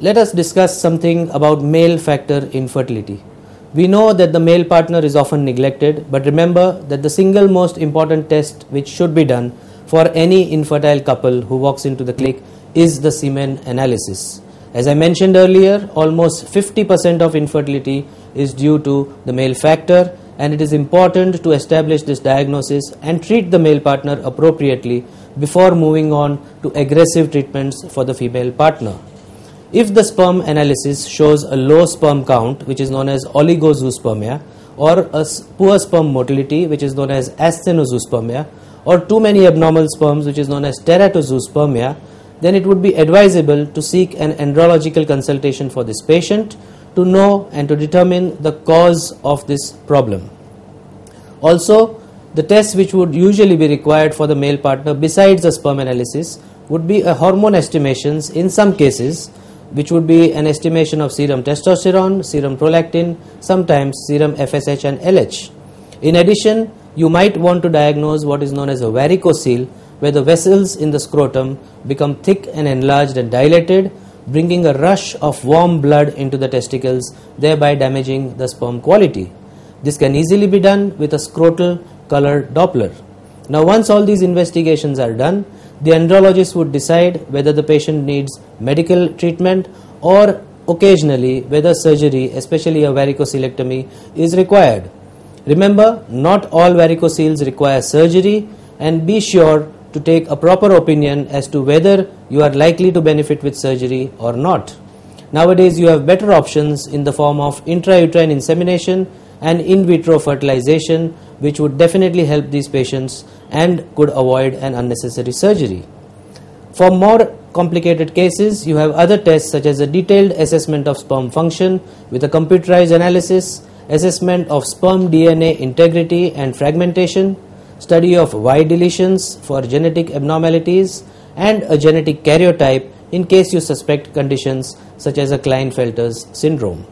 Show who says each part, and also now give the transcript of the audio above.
Speaker 1: let us discuss something about male factor infertility. We know that the male partner is often neglected, but remember that the single most important test which should be done for any infertile couple who walks into the clinic is the semen analysis. As I mentioned earlier, almost 50% of infertility is due to the male factor and it is important to establish this diagnosis and treat the male partner appropriately before moving on to aggressive treatments for the female partner. If the sperm analysis shows a low sperm count, which is known as oligozoospermia, or a poor sperm motility, which is known as asthenozoospermia, or too many abnormal sperms, which is known as teratozoospermia, then it would be advisable to seek an andrological consultation for this patient to know and to determine the cause of this problem. Also, the tests which would usually be required for the male partner besides the sperm analysis would be a hormone estimations in some cases which would be an estimation of serum testosterone, serum prolactin, sometimes serum FSH and LH. In addition, you might want to diagnose what is known as a varicocele, where the vessels in the scrotum become thick and enlarged and dilated, bringing a rush of warm blood into the testicles, thereby damaging the sperm quality. This can easily be done with a scrotal color Doppler. Now, once all these investigations are done, the andrologist would decide whether the patient needs medical treatment or occasionally whether surgery, especially a varicocelectomy, is required. Remember, not all varicoceles require surgery and be sure to take a proper opinion as to whether you are likely to benefit with surgery or not. Nowadays, you have better options in the form of intrauterine insemination and in vitro fertilization, which would definitely help these patients and could avoid an unnecessary surgery. For more complicated cases, you have other tests such as a detailed assessment of sperm function with a computerized analysis, assessment of sperm DNA integrity and fragmentation, study of Y deletions for genetic abnormalities, and a genetic karyotype in case you suspect conditions such as a Klinefelter's syndrome.